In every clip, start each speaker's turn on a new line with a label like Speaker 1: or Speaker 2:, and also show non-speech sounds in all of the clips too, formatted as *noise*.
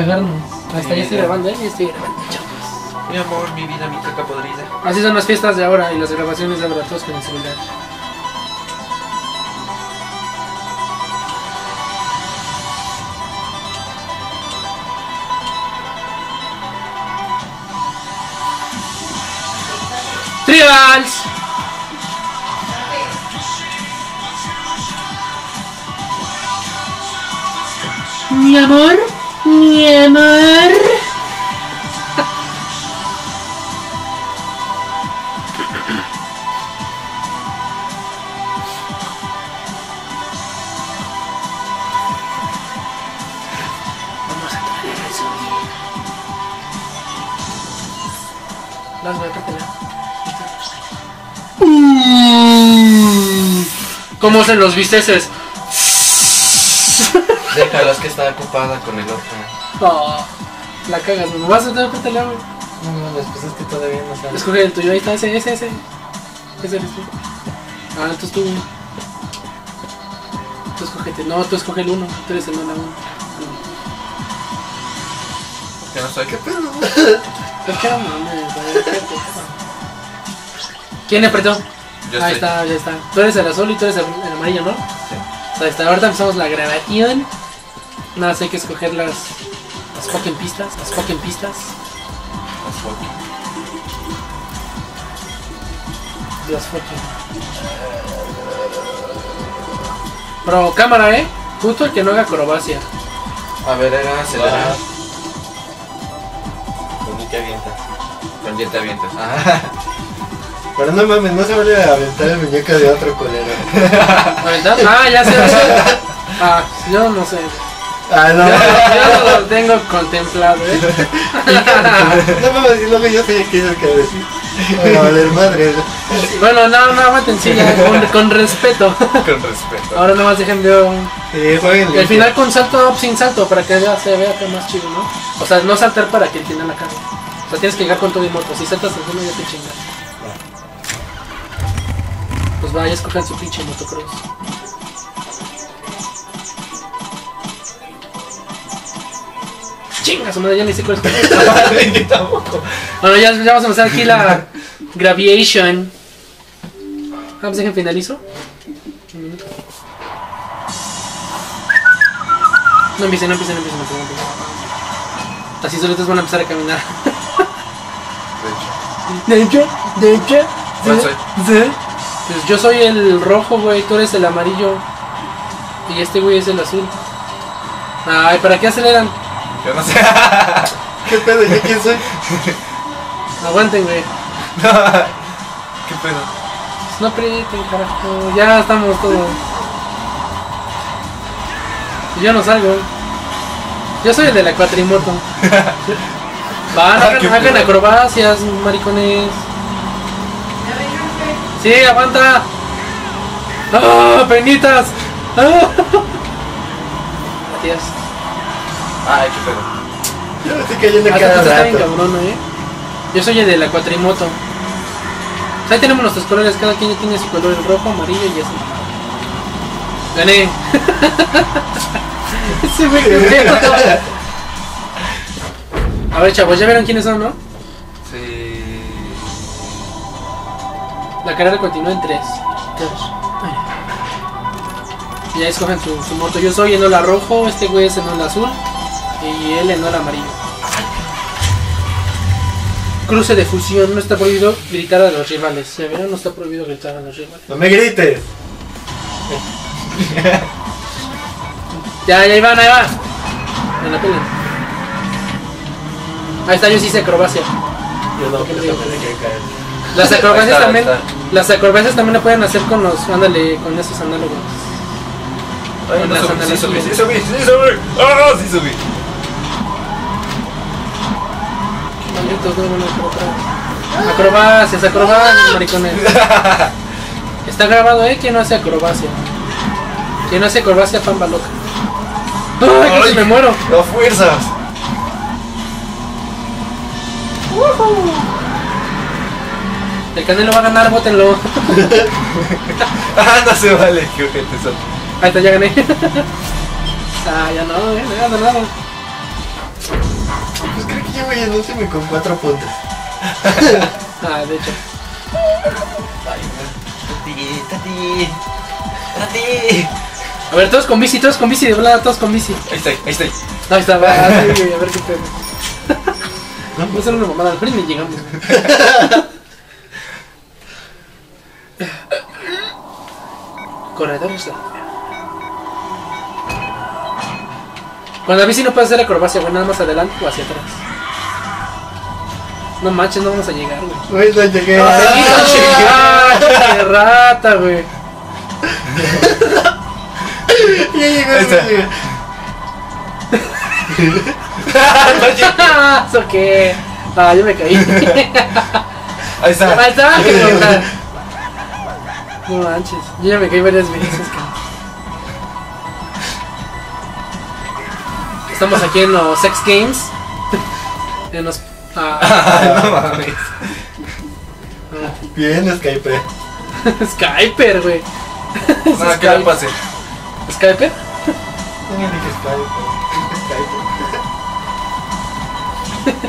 Speaker 1: cagarnos. Está, ya estoy grabando, ¿eh? Ya estoy grabando, chavos.
Speaker 2: Mi amor, mi vida, mi caca podrida.
Speaker 1: Así son las fiestas de ahora y las grabaciones de ahora, todos con el celular. ¡Tribals! Mi amor, mi amor. Vamos a tomar el subir. Las voy a capelar. ¿Cómo se los visteces?
Speaker 2: Déjalas que está ocupada con el otro.
Speaker 1: Oh, la cagas, ¿me vas a tener que pelear, güey?
Speaker 2: No mames, pues es que todavía no sale.
Speaker 1: Escoge el tuyo, ahí está, ese, ese, ese. Ese eres tú. Ah, entonces tú. Tú escogete. No, tú escoge el uno. Tú eres el no la uno.
Speaker 2: Que no sé qué pedo.
Speaker 1: ¿Por qué no mames? ¿Quién apretó?
Speaker 2: Yo
Speaker 1: Ahí
Speaker 2: estoy.
Speaker 1: está, ya está. Tú eres el azul y tú eres el, el amarillo, ¿no?
Speaker 2: Sí.
Speaker 1: Ahí está, ahorita empezamos la grabación. Nada, más hay que escoger las. Las fucking pistas. Las fucking pistas. Las fucking. Pero cámara, eh. Justo el que no haga acrobacia.
Speaker 2: A ver, era acelerar. Con qué avientas. Con qué te avientas. Ah. *laughs*
Speaker 3: Pero no mames, no se vale aventar el muñeco de otro colero. *laughs*
Speaker 1: ¿Aventar? Ah, ya sé. *laughs* Ah, yo no sé.
Speaker 3: Ah,
Speaker 1: Yo,
Speaker 3: no.
Speaker 1: yo no lo tengo contemplado, eh. *laughs*
Speaker 3: no mames, y luego yo el que el que decir. A valer madre.
Speaker 1: Bueno, no, no, sí, ya, *laughs* con, con respeto.
Speaker 2: Con respeto.
Speaker 1: Ahora nomás dejen yo.
Speaker 3: Sí, jueguen
Speaker 1: Y al final con salto sin salto para que ya se vea acá más chido, ¿no? O sea, no saltar para que el final acá. O sea, tienes que llegar con todo y moto. Si saltas el uno ya te chingas. Pues vaya, escojan su pinche motocross. Chingas, madre, ya ni sé cuál es. *laughs*
Speaker 2: Tampoco.
Speaker 1: Bueno, ya, ya vamos a empezar aquí la Graviation. Ah, pues dejen finalizo. Un minuto. No empiecen, no empiecen, no empiecen, no empiecen, no. Así solitos van a empezar a caminar.
Speaker 2: De hecho.
Speaker 1: De hecho, de hecho.
Speaker 2: ¿Cuál soy?
Speaker 1: Pues yo soy el rojo, güey, tú eres el amarillo. Y este güey es el azul. Ay, ¿para qué aceleran?
Speaker 2: Yo no sé. *laughs*
Speaker 3: ¿Qué pedo? ¿Yo quién soy? *laughs*
Speaker 1: Aguanten, güey. *laughs*
Speaker 2: ¿Qué pedo?
Speaker 1: No aprieten, carajo. Ya estamos todos. Y Yo no salgo. Yo soy el de la cuatrimoto. Van,
Speaker 2: Ah,
Speaker 1: hagan, hagan acrobacias, maricones. Sí, aguanta. ¡Ah, penitas! ¡Ah! Adiós.
Speaker 2: Ay, qué pedo.
Speaker 3: Yo me estoy cayendo cada
Speaker 1: está bien cabrón, eh. Yo soy el de la cuatrimoto. Pues ahí tenemos nuestros colores, cada quien tiene su color, el rojo, amarillo y así. Gané. *laughs* Ese güey pedo. A ver, chavos, ya vieron quiénes son, ¿no?
Speaker 2: Sí.
Speaker 1: La carrera continúa en 3, 2, Y ya escogen su, su moto. Yo soy el Nola rojo, este güey es el Nola azul y él el Nola amarillo. Cruce de fusión, no está prohibido gritar a los rivales. ¿Ya vieron? No está prohibido gritar a los rivales.
Speaker 3: No me grites.
Speaker 1: Ya, ya ahí van, ahí van. Me la pelan. Ahí está, yo sí hice acrobacia.
Speaker 3: Yo no, pero también me quiero caer.
Speaker 1: Las acrobacias
Speaker 2: está,
Speaker 1: también,
Speaker 2: está.
Speaker 1: las acrobacias también la pueden hacer con los, ándale, con esos análogos.
Speaker 2: Ay,
Speaker 1: Con
Speaker 2: no
Speaker 1: las
Speaker 2: subí, sí subí,
Speaker 1: analogías.
Speaker 2: sí subí, sí subí. Ah, sí subí.
Speaker 1: Malditos, no. Acrobacias, acrobacias, maricones. Está grabado, eh, que no hace acrobacia. Que no hace acrobacia, pamba loca. ¡Ay, casi me muero!
Speaker 2: No fuerzas.
Speaker 1: El canelo va a ganar, bótenlo. *laughs*
Speaker 2: Ah, no se vale, qué ojete son.
Speaker 1: Ahí está, ya gané. *laughs* ah, ya no, eh, no he ganado nada.
Speaker 3: Voy en último y con cuatro puntos. *laughs*
Speaker 1: Ah, de hecho.
Speaker 2: Ay, Tati, Tati. Tati.
Speaker 1: A ver, todos con bici, todos con bici de volada, todos con bici.
Speaker 2: Ahí estoy, ahí estoy.
Speaker 1: Ahí está, va, *laughs* a ver qué pedo. Vamos a hacer una mamada, al frente ni llegamos. *laughs* Corredores de Con la bici no puedes hacer acrobacia, güey, nada más adelante o hacia atrás. No manches, no vamos a llegar, güey.
Speaker 3: Güey, no llegué.
Speaker 1: ¡Ah, ¡Qué rata, güey!
Speaker 3: Ya llegó, ya llegó. *laughs*
Speaker 2: No.
Speaker 1: ¿Eso qué? Ah, yo me caí.
Speaker 2: Ahí está.
Speaker 1: Ahí está, que. No manches, yo ya me caí varias veces, cabrón. Estamos aquí en los Sex Games. En los. Ah, *laughs*
Speaker 2: No mames.
Speaker 3: Bien, Skype.
Speaker 1: Skyper, güey.
Speaker 2: No, que no pase.
Speaker 1: ¿Skyper?
Speaker 3: No me dije Skype. Skype.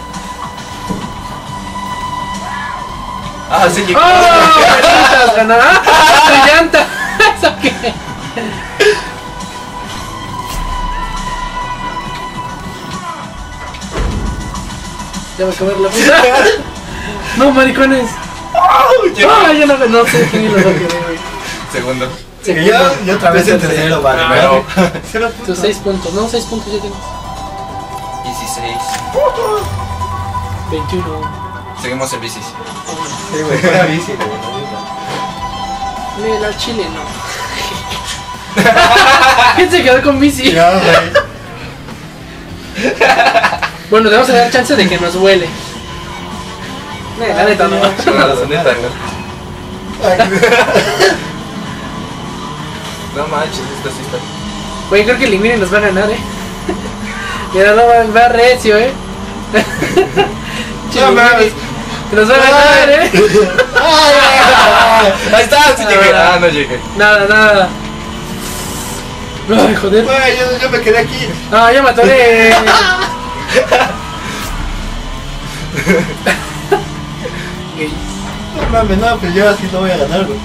Speaker 3: *laughs*
Speaker 2: Ah, sí.
Speaker 1: ¡Oh! *laughs* ¡Perditas, ganar! ¡Tu llanta! ¿Eso qué? Ya me acabé la pizza. *laughs* No, maricones. Ah, ya no, no sé quién lo güey.
Speaker 2: Segundo.
Speaker 3: Y yo, yo otra vez tercero, vale.
Speaker 2: Pero.
Speaker 3: Cero *laughs*
Speaker 1: Tus
Speaker 3: puntos.
Speaker 1: 6 puntos. No, 6 puntos ya tienes.
Speaker 2: 16.
Speaker 1: 21.
Speaker 2: Seguimos en bicis.
Speaker 3: Sí, güey, fuera bici, güey.
Speaker 1: Mira, chile no. ¿Quién se quedó con bici?
Speaker 3: No, güey. *laughs*
Speaker 1: Bueno, te vamos a dar chance de que nos huele. La neta no.
Speaker 2: No, la neta, no. *laughs* No manches, esta sí está.
Speaker 1: Güey, creo que el Limini nos va a ganar, eh. *laughs* Mira, no va, va recio, eh. *laughs*
Speaker 3: No mames.
Speaker 1: Nos va a ganar, eh.
Speaker 2: Ahí está, sí llegué. Ah, no llegué.
Speaker 1: Nada, nada. Ay, joder.
Speaker 3: Güey, yo, yo me quedé aquí.
Speaker 1: No, ya me atoré.
Speaker 3: No mames, no, pues yo así no voy a ganar, güey.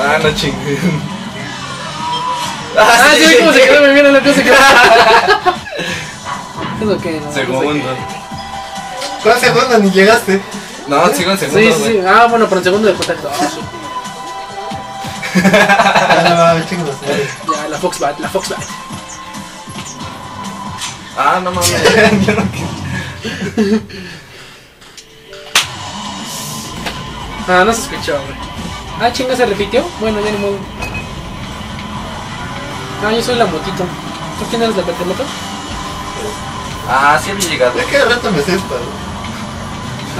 Speaker 2: Ah, no chingue.
Speaker 1: Ah, sí, ve cómo se quedó, me viene la cosa que *laughs* ¿Eso qué? No, no sé
Speaker 2: Segundo.
Speaker 3: ¿Cuál segundo ni llegaste?
Speaker 2: No, sigo en segundo.
Speaker 1: Sí, sí, sí. Ah, bueno, por el segundo de contacto. Ah, sí. *laughs*
Speaker 3: Ah.
Speaker 1: Ya, la Foxbat, la Foxbat.
Speaker 2: Ah, no mames. Yo no quiero.
Speaker 1: Ah, no se escuchó, güey. Ah, chinga, se repitió. Bueno, ya ni modo. Ah, yo soy la motito. ¿Tú quién eres la moto?
Speaker 2: Ah, sí había llegado.
Speaker 3: ¿De qué rato me sé esto?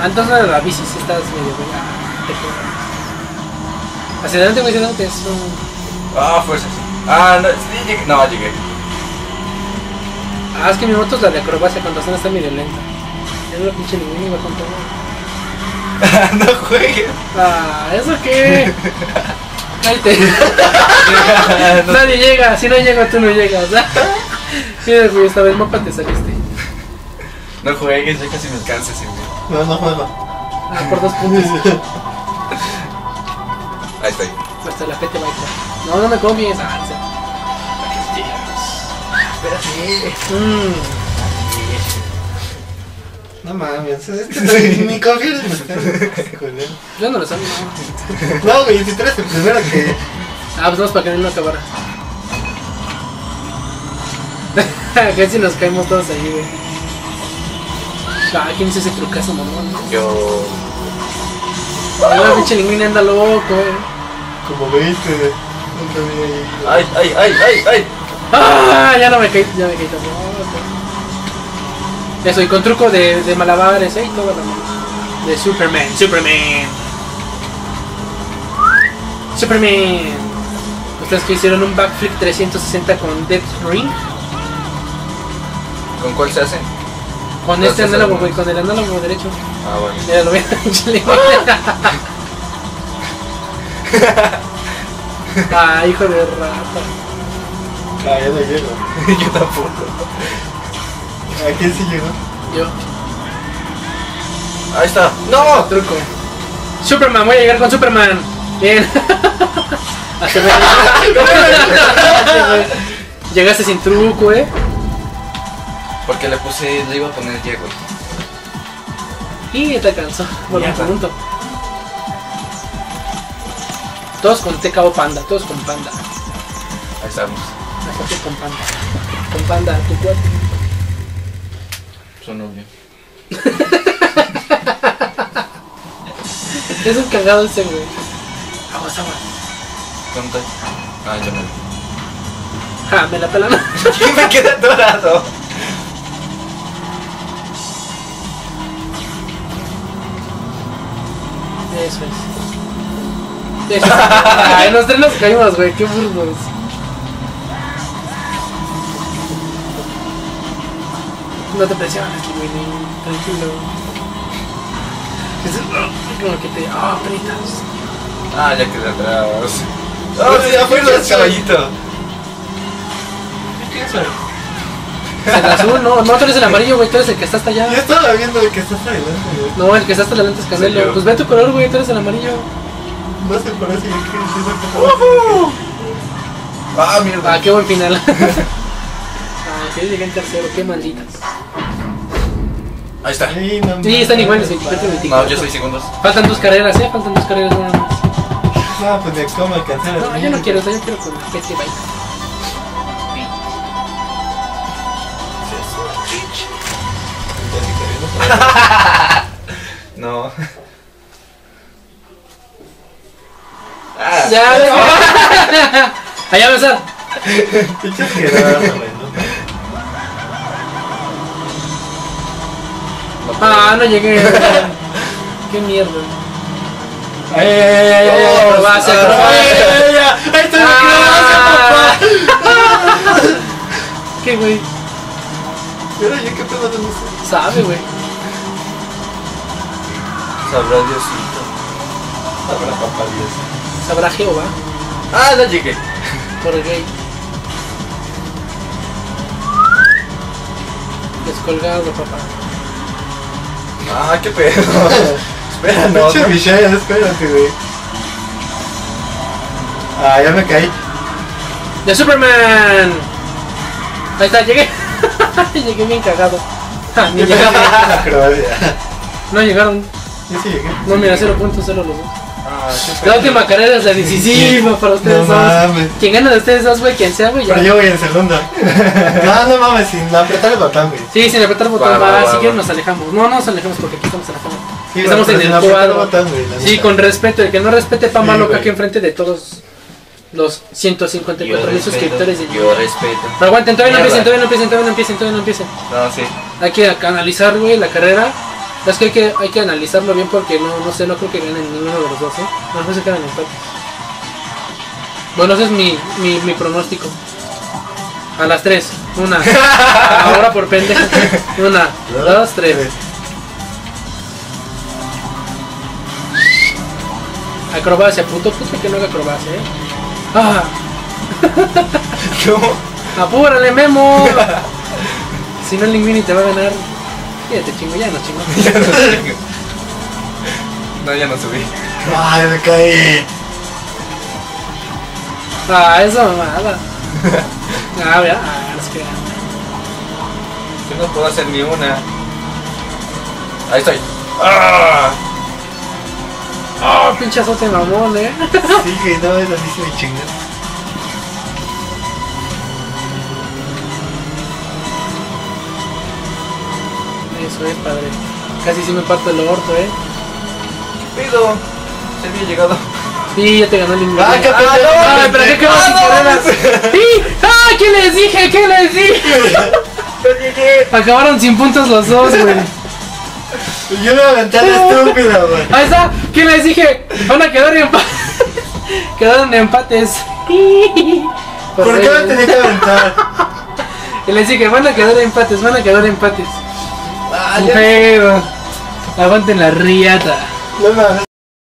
Speaker 1: Ah, entonces era la bici, si estás medio buena. Ah. Hacia adelante, güey, hacia adelante. Es un...
Speaker 2: Ah, fuerzas. Ah, no, sí llegué. No, llegué.
Speaker 1: Ah, es que mi moto es la de acrobacia cuando están está medio lenta. Ya no la pinche ninguna iba con todo. *laughs*
Speaker 2: no juegues.
Speaker 1: Ah, ¿eso qué? *laughs* Cállate. *laughs*
Speaker 2: No-
Speaker 1: Nadie llega, si no llego tú no llegas. Mira, güey, esta vez mapa te saliste.
Speaker 2: No juegues, ya casi me alcanzas, güey.
Speaker 3: No, no juego.
Speaker 1: Ah, por dos puntos.
Speaker 2: Ahí estoy.
Speaker 1: Hasta la pete va No, no me comies. Ah, no.
Speaker 3: No mames, es que no- ni confío en ustedes. *laughs* Joder.
Speaker 1: Yo no lo sabía. No.
Speaker 3: No, güey, si tú eres el primero que.
Speaker 1: Ah, pues vamos para que no acabara. *laughs* Casi nos caemos todos ahí, güey. Ah, ¿quién hizo ese trucazo, mamón?
Speaker 2: Yo.
Speaker 1: Ah, la pinche lingüina anda loco, eh.
Speaker 3: Como 20 de. nunca vi ahí.
Speaker 2: Ay, ay, ay, ay, ay.
Speaker 1: Ah, ya no me caí, ya me caí ok. Eso, y con truco de, de malabares, eh, y todo lo De Superman, Superman. Superman. Ustedes que hicieron un backflip 360 con Death Ring.
Speaker 2: ¿Con cuál se hace?
Speaker 1: Con este
Speaker 2: a
Speaker 1: análogo, güey, con el análogo derecho.
Speaker 2: Ah, bueno.
Speaker 1: Mira, lo veo. *laughs* *laughs* ah, hijo de rata.
Speaker 3: Ah, ya no llego. *laughs*
Speaker 2: Yo tampoco.
Speaker 3: ¿A quién sí llegó?
Speaker 1: Yo.
Speaker 2: Ahí está. ¡No!
Speaker 1: Truco. Superman, voy a llegar con Superman. Bien. *laughs* Me- *laughs* Llegaste sin truco, eh.
Speaker 2: Porque le puse, le iba a poner Diego.
Speaker 1: Y te alcanzó. Bueno,
Speaker 2: Ya.
Speaker 1: pregunto. Todos con TKO Panda, todos con Panda.
Speaker 2: Ahí estamos.
Speaker 1: Con Panda. Con Panda, tu cuate.
Speaker 2: Su novio. *laughs*
Speaker 1: Es un cagado ese, güey. Aguas, aguas.
Speaker 2: ¿Cuánto? Ah, ya me *laughs*
Speaker 1: Ja, me la pelan.
Speaker 2: ¿Quién *laughs* me queda atorado?
Speaker 1: Eso es. Eso es. Ay, los tres nos caímos, güey. Qué burdos. No te presiones, güey. Tranquilo. Es como que te. Ah, apretas.
Speaker 2: Ah, ya quedé atrás.
Speaker 3: No,
Speaker 2: ¡Oh,
Speaker 3: sí,
Speaker 2: sí,
Speaker 3: afuera,
Speaker 2: el caballito!
Speaker 1: El azul, no, no, tú eres el amarillo, güey. Tú eres el que está hasta
Speaker 3: Yo
Speaker 1: allá.
Speaker 3: estaba viendo el que está hasta adelante, güey.
Speaker 1: No, el que está hasta adelante es Canelo.
Speaker 2: yo.
Speaker 1: Pues ve tu color, güey. Tú eres el amarillo.
Speaker 3: No sé por eso yo creo que es como.
Speaker 2: ¡Ah, mierda!
Speaker 1: Ah, qué buen final. *laughs* ah, que llegué en tercero. Qué malditas.
Speaker 2: Ahí está.
Speaker 3: No
Speaker 1: Sí, están iguales, 24 y 24.
Speaker 2: No, yo soy segundos.
Speaker 1: Faltan dos carreras, ¿eh? Faltan dos carreras nada más.
Speaker 3: No, pues de cómo alcanzar
Speaker 1: No, yo no quiero, yo quiero con PT Bike. *laughs*
Speaker 2: No. Ah, *laughs*
Speaker 1: Ya, Allá va a estar. *laughs* Ah, no llegué. *laughs* Qué mierda. Ay, ay, ay, ay, ay, ay, acrobacia,
Speaker 3: Ay,
Speaker 1: acrobacia.
Speaker 3: ay, ay, ay, ¡Ahí está la
Speaker 1: Ah.
Speaker 3: acrobacia, *laughs*
Speaker 1: ¿Qué, güey?
Speaker 3: papá! Pero yo qué pedo no sé.
Speaker 1: Sabe, güey.
Speaker 2: Sabrá Diosito.
Speaker 3: Sabrá papá Dios.
Speaker 1: Sabrá Jehová.
Speaker 2: Ah, no llegué.
Speaker 1: Por el gay. Descolgado, papá.
Speaker 2: Ah, qué pedo. *laughs* Espera, no.
Speaker 3: Pinche. Michelle, espérate, güey. Ah, ya me caí.
Speaker 1: ¡De Superman! Ahí está, llegué. *laughs* llegué bien cagado. Ja, *laughs* ni llegaron. No llegaron.
Speaker 3: Yo sí llegué.
Speaker 1: No, mira, 0 puntos, 0 los dos. La última carrera es la decisiva para ustedes
Speaker 3: No
Speaker 1: dos.
Speaker 3: mames.
Speaker 1: Quien gana de ustedes dos, güey, quien sea, güey.
Speaker 3: Pero yo voy en segunda. *laughs* No, no mames, sin apretar el botón, güey.
Speaker 1: Sí, sin apretar el botón,
Speaker 2: Va, va,
Speaker 1: va,
Speaker 2: va,
Speaker 1: si quieren nos alejamos. No, no nos alejamos porque aquí estamos alejando.
Speaker 3: Sí,
Speaker 1: estamos en el cuadro.
Speaker 3: botón, güey, la
Speaker 1: Sí, con respeto. El que no respete pa'
Speaker 3: Sí,
Speaker 1: malo
Speaker 3: güey.
Speaker 1: aquí enfrente de todos los 154
Speaker 2: Yo
Speaker 1: mil suscriptores de
Speaker 2: Yo respeto.
Speaker 1: Pero aguanten, todavía no empiecen, todavía no empiecen, todavía no empiecen, todavía no empiecen.
Speaker 2: No, sí.
Speaker 1: Hay que analizar, güey, la carrera. Es que hay que, hay que analizarlo bien porque no, no sé, no creo que ganen ninguno de los dos, ¿eh? A lo mejor se quedan en empate. Bueno, ese es mi, mi, mi pronóstico. A las 3, una. *laughs* Ahora por pendejo. Una, dos, tres. Acrobacia, puto puto que no haga acrobacia, ¿eh? ¡Ah! *laughs*
Speaker 2: No.
Speaker 1: ¡Apúrale, Memo! *laughs* si no, el Linguini te va a ganar. Fíjate, chingo, ya no chingo. *laughs*
Speaker 2: No, ya no subí.
Speaker 3: Ay, me caí.
Speaker 1: Ah, esa mamada. *laughs* Ah, vea, ah, es que.
Speaker 2: Yo no puedo hacer ni una. Ahí estoy. ¡Ah!
Speaker 1: Ah, pinche azote mamón, eh.
Speaker 3: Sí, güey, no, es así se me chinga.
Speaker 1: Eso es, padre. Casi sí me parto el orto, eh.
Speaker 2: Pido. Se había llegado.
Speaker 1: Sí, ya te ganó el Linguini.
Speaker 3: Ah, qué pendejo.
Speaker 1: Ay, pero qué quedó
Speaker 3: Ah,
Speaker 1: sin
Speaker 3: no,
Speaker 1: carreras. ¡Sí! ¡Ah! ¿Qué les dije? ¿Qué les dije?
Speaker 2: ¡No llegué!
Speaker 1: Acabaron sin puntos los dos, güey.
Speaker 3: Yo me aventé a la estúpida, güey.
Speaker 1: Ahí está, ¿qué les dije? Van a quedar empates. Quedaron empates.
Speaker 3: ¿Por qué me tenía que aventar? *laughs*
Speaker 1: Y les dije, van a quedar empates, van a quedar empates. Aguanten la riata.